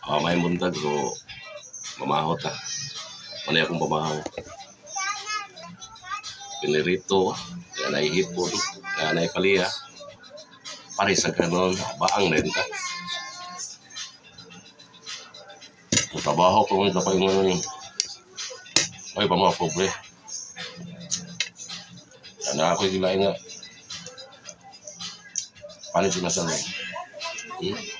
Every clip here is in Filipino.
Ah, may buntag ko mamahot ta. Ano akong pamahaw? Pinirito, kaya naihipon, kaya naipaliya. Pare sa kanon, baang na rin ka. Sa trabaho ko ngayon kapag ngayon. Ay, pa mga pobre. Sana ako gilain nga. Paano sinasabi? Hmm?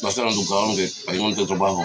gracias al educador que cayó en el bajo.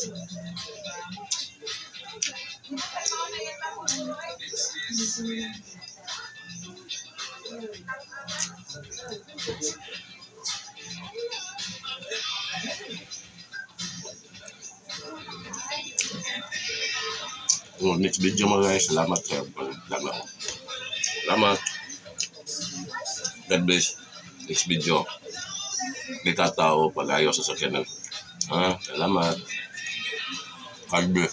Oh, next video mga guys. Salamat sa pagdama ko. Salamat. God bless. Next video. Di tatao palayo sa sakyanan. Ha? Salamat. 还虐